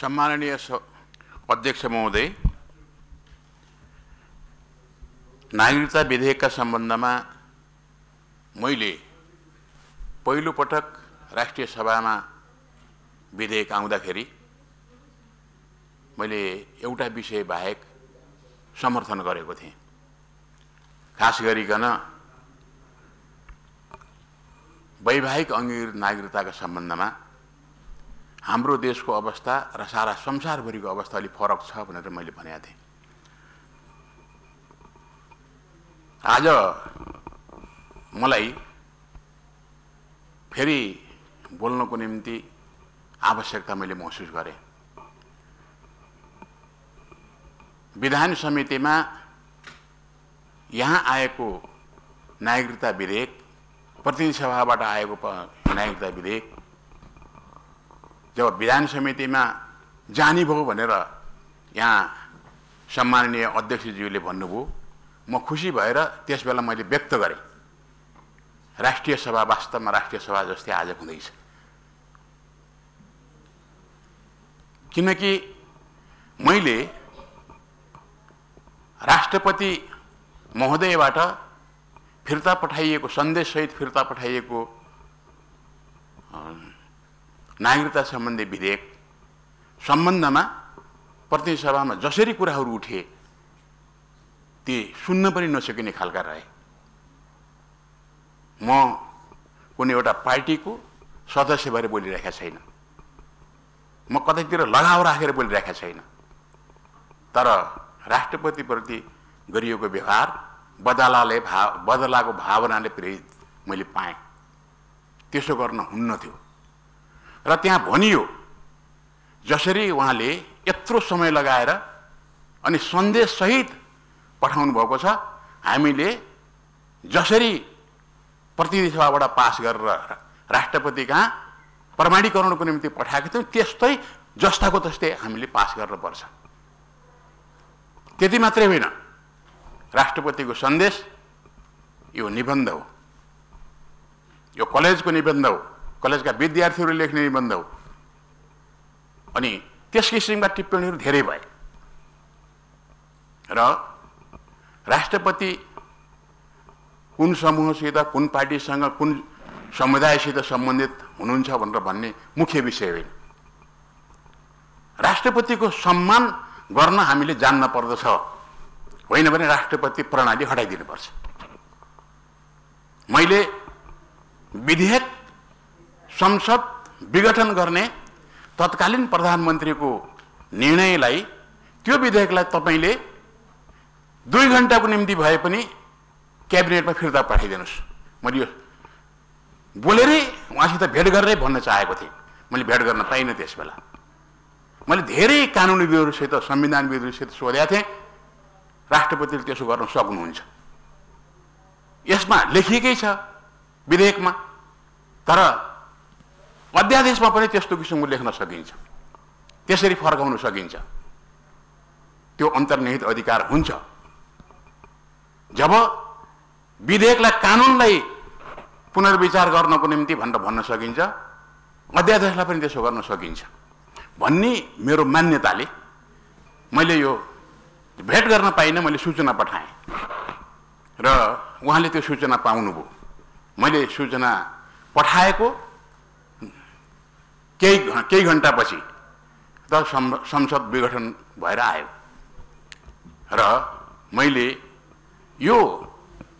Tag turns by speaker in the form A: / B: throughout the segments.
A: सम्माननीय अध्यक्ष महोदय नागरिकता विधेयकका सम्बन्धमा मैले पहिलोपटक राष्ट्रिय सभामा विधेयक आउँदाखेरि मैले एउटा विषय बाहेक समर्थन गरेको थिएँ खास गरिकन वैवाहिक अङ्गीकृत नागरिकताका सम्बन्धमा हाम्रो देशको अवस्था र सारा संसारभरिको अवस्था अलिक फरक छ भनेर मैले भनेको थिएँ। आज मलाई फेरि बोल्नको निम्ति आवश्यकता मैले महसुस गरेँ। विधान समितिमा यहाँ आएको नागरिकता विधेयक प्रतिनिधि सभाबाट आएको नागरिकता विधेयक जब विधान समितिमा जाने भयो भनेर यहाँ सम्माननीय अध्यक्षज्यूले भन्नुभयो। म खुसी भएर त्यस बेला मैले व्यक्त गरेँ। राष्ट्रिय सभा वास्तवमा राष्ट्रिय सभा जस्तै आज हुँदैछ। किनकि मैले राष्ट्रपति महोदयबाट फिर्ता पठाइएको सन्देशसहित फिर्ता पठाइएको नागरिकता सम्बन्धी विधेयक सम्बन्धमा प्रतिनिधि सभामा जसरी कुराहरू उठे ती सुन्न पनि नसकिने खालका रहे। म कुनै एउटा पार्टीको सदस्य भएर बोलिरहेका छैन। म कतैतिर लगाव राखेर बोलिरहेका छैन। तर राष्ट्रपतिप्रति गरिएको व्यवहार बदलाले भाव बदलाको भावनाले प्रेरित मैले पाएँ। त्यसो गर्न हुन्न थियो। र त्यहाँ भनियो जसरी उहाँले यत्रो समय लगाएर अनि सन्देशसहित पठाउनु भएको छ हामीले जसरी प्रतिनिधि सभाबाट पास गरेर राष्ट्रपति कहाँ प्रमाणीकरणको निम्ति पठाएको थियौँ त्यस्तै जस्ताको तस्तै हामीले पास गर्नुपर्छ। त्यति मात्रै होइन। राष्ट्रपतिको सन्देश यो निबन्ध हो। यो कलेजको निबन्ध हो। कलेजका विद्यार्थीहरू लेख्ने निबन्ध हो। अनि त्यस किसिमका टिप्पणीहरू धेरै भए। र राष्ट्रपति कुन समूहसित कुन पार्टीसँग कुन समुदायसित सम्बन्धित हुनुहुन्छ भनेर भन्ने मुख्य विषय होइन। राष्ट्रपतिको सम्मान गर्न हामीले जान्न पर्दछ। होइन भने राष्ट्रपति प्रणाली हटाइदिनुपर्छ। मैले विधेयक संसद विघटन गर्ने तत्कालीन प्रधानमन्त्रीको निर्णयलाई त्यो विधेयकलाई तपाईँले दुई घन्टाको निम्ति भए पनि क्याबिनेटमा फिर्ता पठाइदिनुहोस् मैले यो बोलेरै उहाँसित भेट गरेरै भन्न चाहेको थिएँ। मैले भेट गर्न पाइनँ त्यस बेला मैले धेरै कानुनीविदहरूसित संविधानविदहरूसित सोधेका थिएँ। राष्ट्रपतिले त्यसो गर्न सक्नुहुन्छ। यसमा लेखिएकै छ विधेयकमा। तर अध्यादेशमा पनि त्यस्तो किसिमको लेख्न सकिन्छ। त्यसरी फर्काउन सकिन्छ। त्यो अन्तर्निहित अधिकार हुन्छ। जब विधेयकलाई कानुनलाई पुनर्विचार गर्नको निम्ति भनेर भन्न सकिन्छ अध्यादेशलाई पनि त्यसो गर्न सकिन्छ। भन्ने मेरो मान्यताले मैले यो भेट गर्न पाइनँ मैले सूचना पठाएँ। र उहाँले त्यो सूचना पाउनुभयो। मैले सूचना पठाएको केही केही घन्टापछि त संसद विघटन भएर आयो। र मैले यो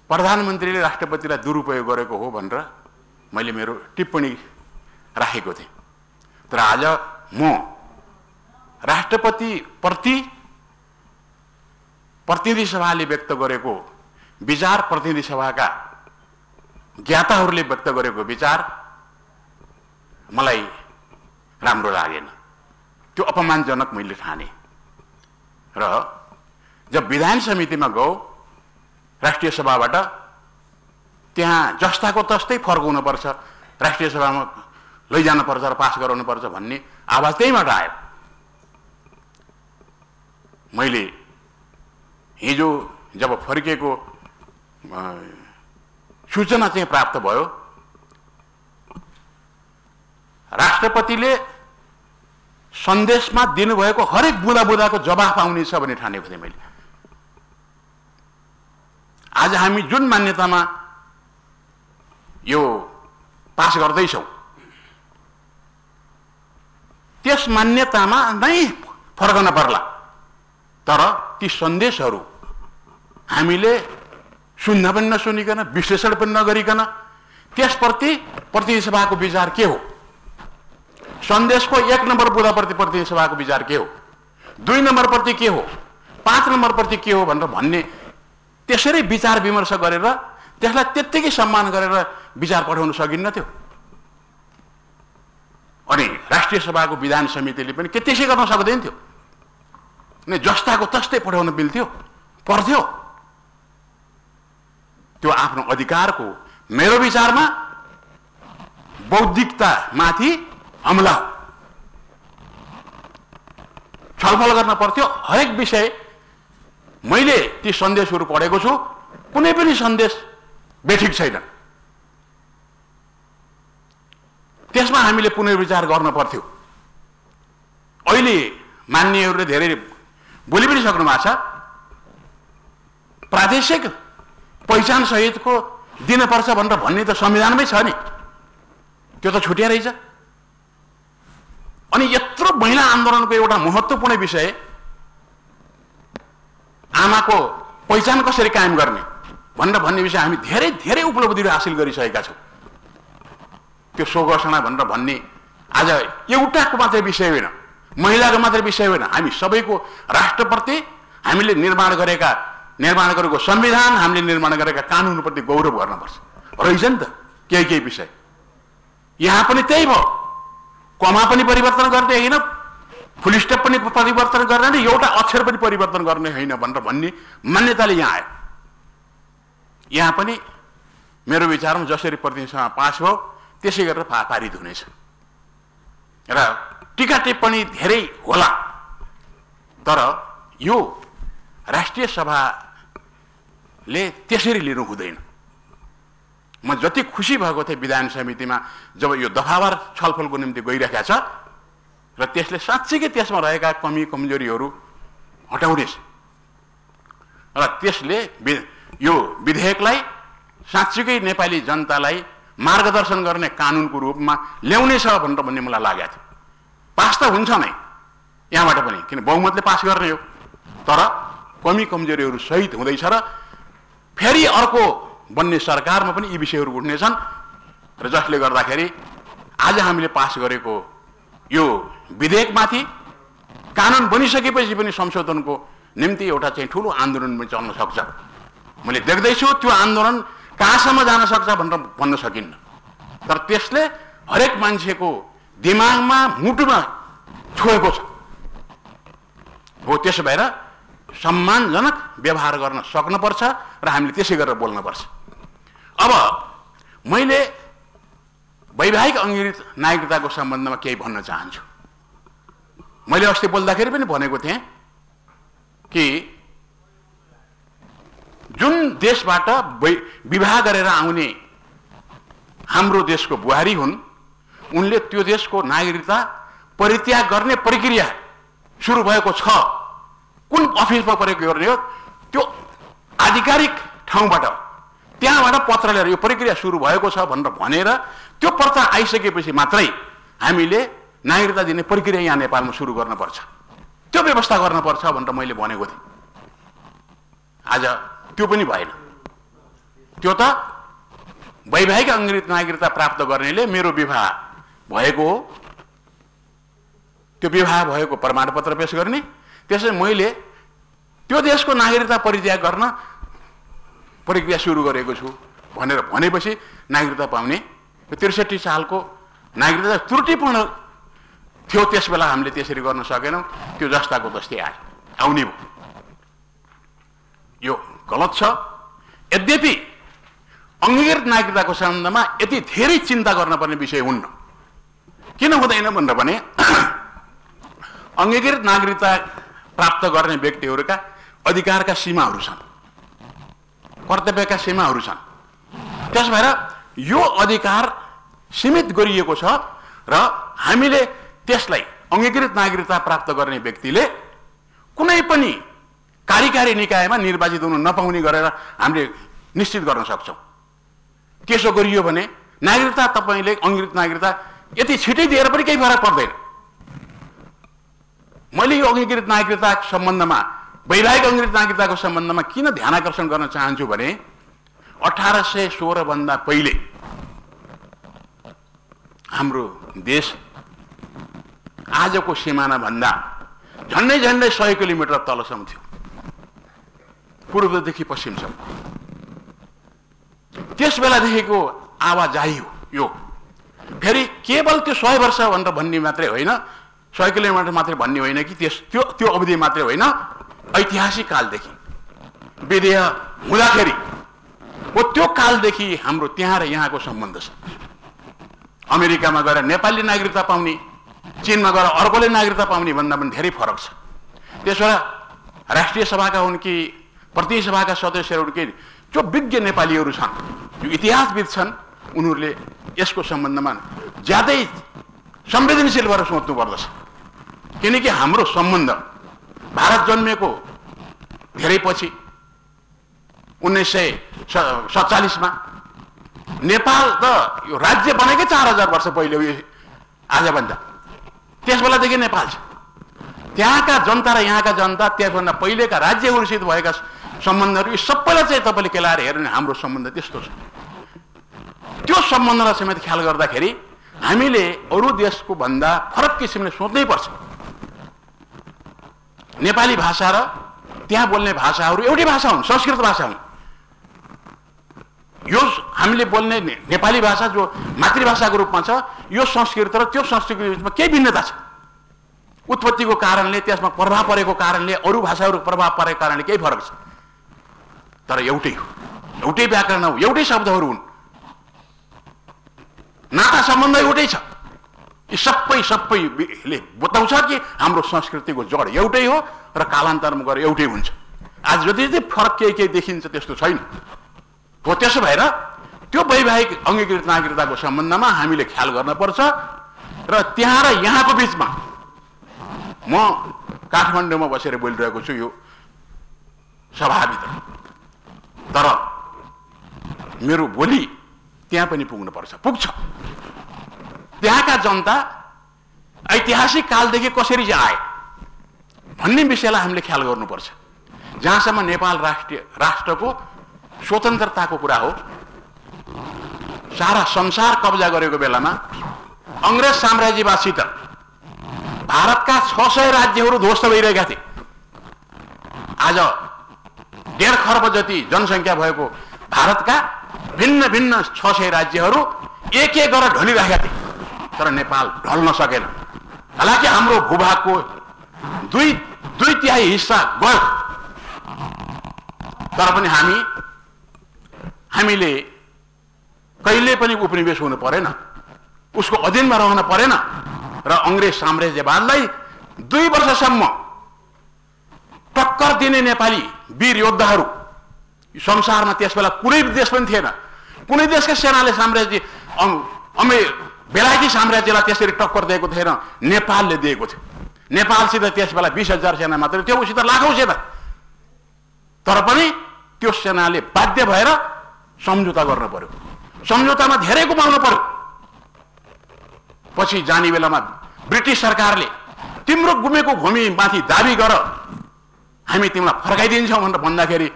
A: प्रधानमन्त्रीले राष्ट्रपतिलाई दुरुपयोग गरेको हो भनेर मैले मेरो टिप्पणी राखेको थिएँ। तर आज म राष्ट्रपतिप्रति प्रतिनिधि सभाले व्यक्त गरेको विचार प्रतिनिधि सभाका ज्ञाताहरूले व्यक्त गरेको विचार मलाई राम्रो लागेन। त्यो अपमानजनक मैले ठाने। र जब विधान समितिमा गयो राष्ट्रिय सभाबाट त्यहाँ जस्ताको तस्तै फर्काउनुपर्छ राष्ट्रिय सभामा लैजानुपर्छ र पास गराउनुपर्छ भन्ने आवाज त्यहीँबाट आयो। मैले हिजो जब फर्किएको सूचना चाहिँ प्राप्त भयो राष्ट्रपतिले सन्देशमा दिनुभएको हरेक बुँदा बुँदाको जवाफ आउनेछ भन्ने ठानेको थिएँ मैले। आज हामी जुन मान्यतामा यो पास गर्दैछौँ त्यस मान्यतामा नै फर्कन पर्ला। तर ती सन्देशहरू हामीले सुन्न पनि नसुनिकन विश्लेषण पनि नगरिकन त्यसप्रति प्रतिनिधि सभाको विचार के हो? सन्देशको एक नम्बर बुदाप्रति प्रतिनिधि सभाको विचार के हो? दुई नम्बरप्रति के हो? पाँच नम्बरप्रति के हो भनेर भन्ने त्यसरी विचार विमर्श गरेर त्यसलाई त्यत्तिकै सम्मान गरेर विचार पठाउन सकिन्न थियो अनि राष्ट्रिय सभाको विधान समितिले पनि के त्यसै गर्न सक्दैन थियो अनि जस्ताको तस्तै पठाउन मिल्थ्यो पर्थ्यो। त्यो आफ्नो अधिकारको मेरो विचारमा बौद्धिकतामाथि हमला। छलफल गर्न पर्थ्यो। हरेक विषय मैले ती सन्देशहरू पढेको छु। कुनै पनि सन्देश बेठिक छैन। त्यसमा हामीले पुनर्विचार गर्न पर्थ्यो। अहिले मान्यहरूले धेरै बोलि पनि सक्नु भएको छ। प्रादेशिक पहिचान सहितको दिनपर्छ भनेर भन्ने त संविधानमै छ नि। त्यो त छुट्या रहेछ। अनि यत्रो महिला आन्दोलनको एउटा महत्त्वपूर्ण विषय आमाको पहिचान कसरी कायम गर्ने भनेर भन्ने विषय हामी धेरै धेरै उपलब्धिहरू हासिल गरिसकेका छौँ। त्यो स्वघोषणा भनेर भन्ने आज एउटाको मात्रै विषय होइन महिलाको मात्रै विषय होइन। हामी सबैको राष्ट्रप्रति हामीले निर्माण गरेका निर्माण गरेको संविधान हामीले निर्माण गरेका कानुनप्रति गौरव गर्नुपर्छ। रहेछ नि त केही केही विषय। यहाँ पनि त्यही भयो। कमा पनि परिवर्तन गर्ने होइन फुल स्टप पनि परिवर्तन गर्ने एउटा अक्षर पनि परिवर्तन गर्ने होइन भनेर भन्ने मान्यताले यहाँ आयो। यहाँ पनि मेरो विचारमा जसरी प्रतिनिधिसँग पास भयो त्यसै गरेर पा पारित हुनेछ। र टिका टिप्पणी धेरै होला तर यो राष्ट्रिय सभाले त्यसरी लिनु हुँदैन। जति खुसी भएको थिएँ विधान समितिमा जब यो दफावार छलफलको निम्ति गइरहेका छ र त्यसले साँच्चीकै त्यसमा रहेका कमी कमजोरीहरू हटाउनेछ। र त्यसले यो विधेयकलाई साँच्चीकै नेपाली जनतालाई मार्गदर्शन गर्ने कानुनको रूपमा ल्याउनेछ भनेर भन्ने मलाई लागेको थियो। पास त हुन्छ नै यहाँबाट पनि किन बहुमतले पास गर्ने हो। तर कमी कमजोरीहरू सहित हुँदैछ र फेरि अर्को बन्ने सरकारमा पनि यी विषयहरू उठ्नेछन् र जसले गर्दाखेरि आज हामीले पास गरेको यो विधेयकमाथि कानुन बनिसकेपछि पनि संशोधनको निम्ति एउटा चाहिँ ठुलो आन्दोलन पनि चल्न सक्छ। मैले देख्दैछु त्यो आन्दोलन कहाँसम्म जान सक्छ भनेर भन्न सकिन्न। तर त्यसले हरेक मान्छेको दिमागमा मुटुमा छोएको छ। हो त्यसो भएर सम्मानजनक व्यवहार गर्न सक्नुपर्छ र हामीले त्यसै गरेर बोल्नुपर्छ। अब मैले वैवाहिक अङ्गीकृत नागरिकताको सम्बन्धमा केही भन्न चाहन्छु। मैले अस्ति बोल्दाखेरि पनि भनेको थिएँ कि जुन देशबाट विवाह गरेर आउने हाम्रो देशको बुहारी हुन् उनले त्यो देशको नागरिकता परित्याग गर्ने प्रक्रिया सुरु भएको छ कुन अफिसमा प्रयोग गर्ने हो त्यो आधिकारिक ठाउँबाट त्यहाँबाट पत्र लिएर यो प्रक्रिया सुरु भएको छ भनेर भनेर त्यो पत्र आइसकेपछि मात्रै हामीले नागरिकता दिने प्रक्रिया यहाँ नेपालमा सुरु गर्नुपर्छ। त्यो व्यवस्था गर्नुपर्छ भनेर मैले भनेको थिएँ। आज त्यो पनि भएन। त्यो त वैवाहिक अङ्ग्रित नागरिकता प्राप्त गर्नेले मेरो विवाह भएको हो। त्यो विवाह भएको प्रमाणपत्र पेश गर्ने। त्यसै मैले त्यो देशको नागरिकता परित्याग गर्न प्रक्रिया सुरु गरेको छु। भनेर भनेपछि नागरिकता पाउने त्रिसठी सालको नागरिकता त्रुटिपूर्ण थियो त्यस बेला हामीले त्यसरी गर्न सकेनौँ। त्यो जस्ताको जस्तै आयो आउने भयो। यो गलत छ। यद्यपि अङ्गीकृत नागरिकताको सम्बन्धमा यति धेरै चिन्ता गर्न पर्ने विषय हुन्न। किन हुँदैन भनेर भने अङ्गीकृत नागरिकता प्राप्त गर्ने व्यक्तिहरूका अधिकारका सीमाहरू छन्। कर्तव्यका सीमाहरू छन्। त्यस भएर यो अधिकार सीमित गरिएको छ र हामीले त्यसलाई अङ्गीकृत नागरिकता प्राप्त गर्ने व्यक्तिले कुनै पनि कार्यकारी निकायमा निर्वाचित हुन नपाउने गरेर हामीले निश्चित गर्न सक्छौँ। त्यसो गरियो भने नागरिकता तपाईँले अङ्गीकृत नागरिकता यति छिटै दिएर पनि केही फरक पर्दैन। मैले यो अङ्गीकृत नागरिकता सम्बन्धमा वैवाहिक अङ्गीकृत नागरिकताको सम्बन्धमा किन ध्यान आकर्षण गर्न चाहन्छु भने अठार सय सोह्रभन्दा पहिले हाम्रो देश आजको सिमानाभन्दा झन्डै झन्डै सय किलोमिटर तलसम्म थियो। पूर्वदेखि पश्चिमसम्म। त्यस बेलादेखिको आवाजाही हो यो। फेरि केवल त्यो सय वर्ष भनेर भन्ने मात्रै होइन सय किलोमिटर मात्रै भन्ने होइन कि त्यस त्यो त्यो अवधि मात्रै होइन। ऐतिहासिक कालदेखि। विधेय हुँदाखेरि हो त्यो कालदेखि हाम्रो त्यहाँ र यहाँको सम्बन्ध छ। अमेरिकामा गएर नेपाली नागरिकता पाउने चिनमा गएर अर्कोले नागरिकता पाउने भन्दा पनि धेरै फरक छ। त्यसो भए राष्ट्रिय सभाका हुन् कि प्रतिनिधि सभाका सदस्यहरू हुन् कि जो विज्ञ नेपालीहरू छन् जो इतिहासविद छन् उनीहरूले यसको सम्बन्धमा ज्यादै संवेदनशील भएर सोच्नु पर्दछ किनकि हाम्रो सम्बन्ध भारत जन्मिएको धेरै पछि उन्नाइस सय सत्तालिसमा नेपाल त यो राज्य बनेकै चार हजार वर्ष पहिले हो आजभन्दा त्यस बेलादेखि नेपाल छ। त्यहाँका जनता र यहाँका जनता त्यसभन्दा पहिलेका राज्यहरूसित भएका सम्बन्धहरू यी सबैलाई चाहिँ तपाईँले केलाएर हेर्नु हाम्रो सम्बन्ध त्यस्तो छ। त्यो सम्बन्धलाई समेत ख्याल गर्दाखेरि हामीले अरू देशको भन्दा फरक किसिमले सोच्नै पर्छ। नेपाली भाषा र त्यहाँ बोल्ने भाषाहरू एउटै भाषा हुन् संस्कृत भाषा हुन्। यो हामीले बोल्ने नेपाली भाषा जो मातृभाषाको रूपमा छ यो संस्कृत र त्यो संस्कृतिको बिचमा केही भिन्नता छ। उत्पत्तिको कारणले त्यसमा प्रभाव परेको कारणले अरू भाषाहरूको प्रभाव परेको कारणले केही फरक छ। तर एउटै हो। एउटै व्याकरण हो एउटै शब्दहरू हुन्। नाता सम्बन्ध एउटै छ। यी सबै सबैले बताउँछ कि हाम्रो संस्कृतिको जड एउटै हो र कालान्तरमा गएर एउटै हुन्छ। आज जति जति फरक केही केही देखिन्छ त्यस्तो छैन। हो त्यसो भएर त्यो वैवाहिक अङ्गीकृत नागरिकताको सम्बन्धमा हामीले ख्याल गर्नुपर्छ र त्यहाँ र यहाँको बिचमा म काठमाडौँमा बसेर बोलिरहेको छु यो सभाभित्र। तर मेरो बोली त्यहाँ पनि पुग्नुपर्छ। पुग्छ। त्यहाँका जनता ऐतिहासिक कालदेखि कसरी चाहिँ आए भन्ने विषयलाई हामीले ख्याल गर्नुपर्छ। जहाँसम्म नेपाल राष्ट्रिय राष्ट्रको स्वतन्त्रताको कुरा हो सारा संसार कब्जा गरेको बेलामा अङ्ग्रेज साम्राज्यवादसित भारतका छ सय राज्यहरू ध्वस्त भइरहेका थिए। आज डेढ खर्ब जति जनसङ्ख्या भएको भारतका भिन्न भिन्न छ सय राज्यहरू एक एक गरेर ढलिरहेका थिए। तर नेपाल ढल्न सकेन। हालाकि हाम्रो भूभागको दुई दुई तिहाई हिस्सा गयो। तर पनि हामी हामीले कहिले पनि उपनिवेश हुनु परेन। उसको अधीनमा रहन परेन र अङ्ग्रेज साम्राज्यवादलाई दुई वर्षसम्म टक्कर दिने नेपाली वीर योद्धाहरू संसारमा त्यस बेला कुनै देश पनि थिएन। कुनै देशका सेनाले साम्राज्य अमे बेलायती साम्राज्यलाई त्यसरी टक्कर दिएको थिएन नेपालले दिएको थियो। नेपालसित त्यस बेला बिस हजार सेना मात्रै थियो उसित लाखौँ सेना। तर पनि त्यो सेनाले बाध्य भएर सम्झौता गर्नु पर्यो। सम्झौतामा धेरै गुमाउनु पर्यो। पछि जाने बेलामा ब्रिटिस सरकारले तिम्रो गुमेको भूमि माथि दाबी गर हामी तिमीलाई फर्काइदिन्छौँ भनेर भन्दाखेरि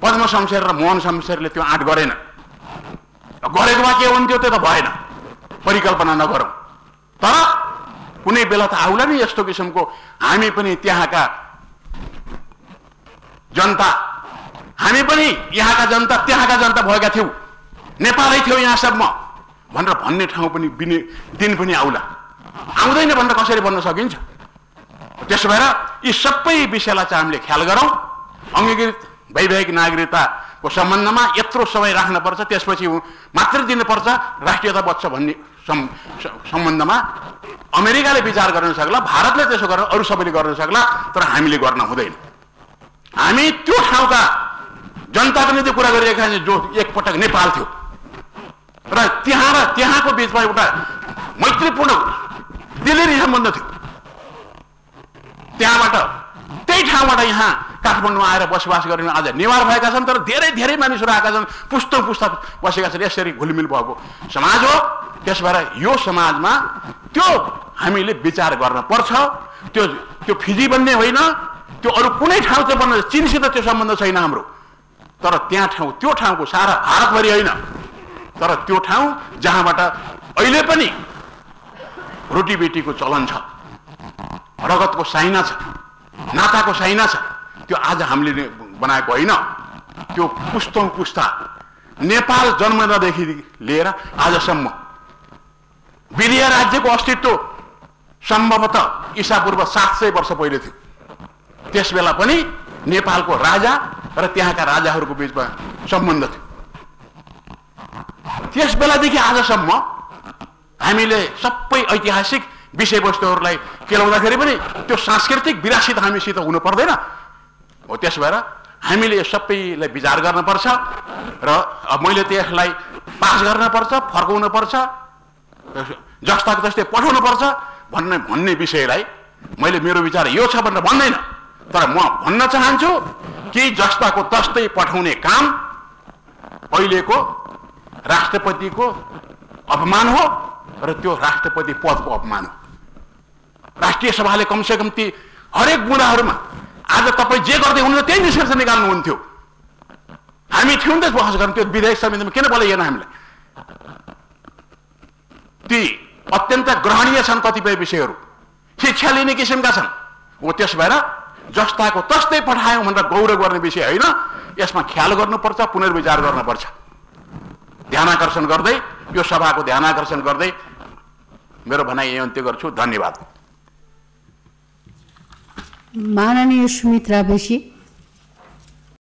A: पद्म शमशेर र मोहन शमशेरले त्यो आँट गरेन। गरेको भए के हुन्थ्यो त्यो त भएन। परिकल्पना नगरौँ। तर कुनै बेला त आउला नि यस्तो किसिमको। हामी पनि त्यहाँका जनता। हामी पनि यहाँका जनता त्यहाँका जनता भएका थियौँ। नेपालै थियो यहाँसम्म भनेर भन्ने ठाउँ पनि बिने दिन पनि आउला। आउँदैन भनेर कसरी भन्न सकिन्छ। त्यसो भएर यी सबै विषयलाई चाहिँ हामीले ख्याल गरौँ। अङ्गीकृत वैवाहिक नागरिकताको सम्बन्धमा यत्रो समय राख्नुपर्छ। त्यसपछि मात्रै दिनुपर्छ। राष्ट्रियता बच्छ भन्ने सम्बन्धमा अमेरिकाले विचार गर्न सक्ला भारतले त्यसो गर्न अरू सबैले गर्न सक्ला तर हामीले गर्न हुँदैन। हामी त्यो ठाउँका जनताको निम्ति कुरा गरिरहेका छौँ जो एकपटक नेपाल थियो। र त्यहाँ र त्यहाँको बिचमा एउटा मैत्रीपूर्ण दिलेरी सम्बन्ध थियो। त्यहाँबाट त्यही ठाउँबाट यहाँ काठमाडौँमा आएर बसोबास गर्ने आज नेवार भएका छन् तर धेरै धेरै मानिसहरू आएका छन् पुस्तौँ पुस्ता बसेका छन्। यसरी घुलमिल भएको समाज हो। त्यस भएर यो समाजमा त्यो हामीले विचार गर्न पर्छ। त्यो त्यो फिजी बन्ने होइन। त्यो अरू कुनै ठाउँ चाहिँ बन्न चिनसित त्यो सम्बन्ध छैन हाम्रो। तर त्यहाँ ठाउँ त्यो ठाउँको सारा भारतभरि होइन। तर त्यो ठाउँ जहाँबाट अहिले पनि रोटीबेटीको चलन छ रगतको साइना छ नाताको साइना छ। त्यो आज हामीले बनाएको होइन। त्यो पुस्तौँ पुस्ता नेपाल जन्मदादेखि लिएर आजसम्म विलिया राज्यको अस्तित्व सम्भवतः इसापूर्व सात सय वर्ष पहिले थियो। त्यस बेला पनि नेपालको राजा र त्यहाँका राजाहरूको बिचमा सम्बन्ध थियो। त्यस बेलादेखि आजसम्म हामीले सबै ऐतिहासिक विषयवस्तुहरूलाई केलाउँदाखेरि पनि त्यो सांस्कृतिक विरासित हामीसित हुनु पर्दैन। हो त्यस भएर हामीले यो सबैलाई विचार गर्नुपर्छ र मैले त्यसलाई पास गर्नपर्छ फर्काउनुपर्छ जस्ताको जस्तै पठाउनुपर्छ भन्ने भन्ने विषयलाई मैले मेरो विचार यो छ भनेर भन्दैन। तर म भन्न चाहन्छु कि जस्ताको तस्तै पठाउने काम अहिलेको राष्ट्रपतिको अपमान हो र त्यो राष्ट्रपति पदको अपमान हो। राष्ट्रिय सभाले कमसेकम ती हरेक बुँदाहरूमा आज तपाईँ जे गर्दै हुनुहुन्छ त्यही निष्कर्ष निकाल्नुहुन्थ्यो हामी थियौँ त बहस गर्नु। त्यो विधेयक समितिमा किन बोलाइएन हामीलाई? ती अत्यन्त ग्रहणीय छन् कतिपय विषयहरू। शिक्षा लिने किसिमका छन्। हो त्यस भएर जस्ताको तस्तै पठायौँ भनेर गौरव गर्ने विषय होइन यसमा ख्याल गर्नुपर्छ पुनर्विचार गर्नुपर्छ। ध्यानकर्षण गर्दै यो सभाको ध्यानकर्षण गर्दै मेरो भनाइ यही अन्त्य गर्छु। धन्यवाद।
B: माननीय सुमित्रा बेसी